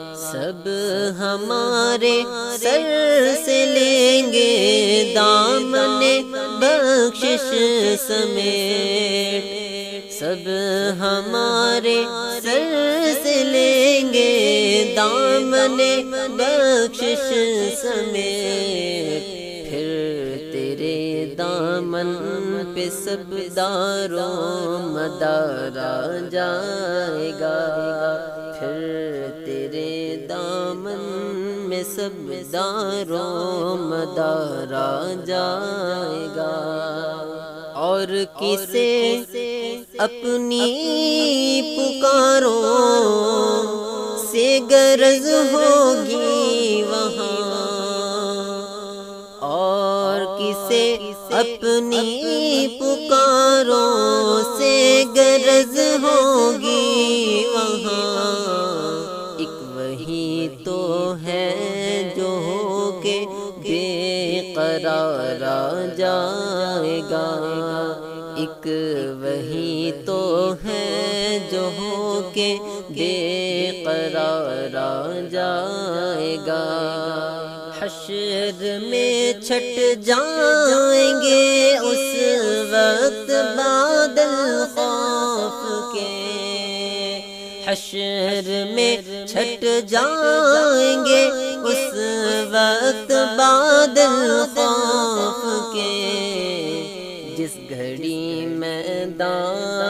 सब हमारे सर से लेंगे दामने बख्शिश समेत सब हमारे सर से लेंगे दामने बख्शिश समेत फिर तेरे दामन पे सब दारों मदारा जाएगा। दामन में सब दारों मदारा जाएगा। और किसे अपनी पुकारों से गरज होगी वहाँ। और किसे अपनी पुकारों से के बेकरारा जाएगा। एक वही तो है जो हो के बेकरारा जाएगा। हशर में छट जाएँगे उस वक्त बादल खौफ के। हशर में छट जाएँगे वक्त बादल खौफ के जिस घड़ी मैदान